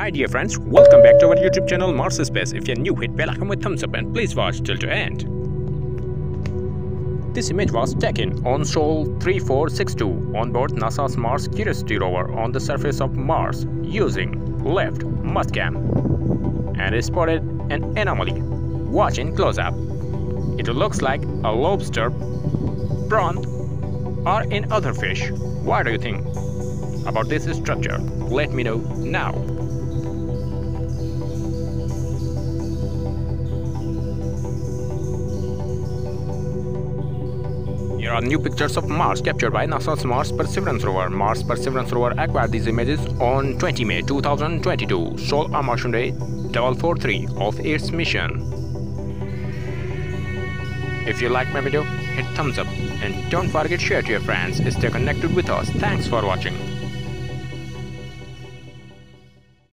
Hi dear friends, welcome back to our YouTube channel Mars Space. If you're new, hit bell icon with thumbs up and please watch till the end. This image was taken on Sol 3462 on board NASA's Mars Curiosity rover on the surface of Mars using left Mastcam and it spotted an anomaly. Watch in close-up. It looks like a lobster, prawn or in other fish. What do you think about this structure? Let me know now. Here are new pictures of Mars captured by NASA's Mars Perseverance rover. Mars Perseverance rover acquired these images on 20 May 2022, Sol Immersion Day 443 of its mission. If you like my video, hit thumbs up and don't forget to share to your friends. Stay connected with us. Thanks for watching.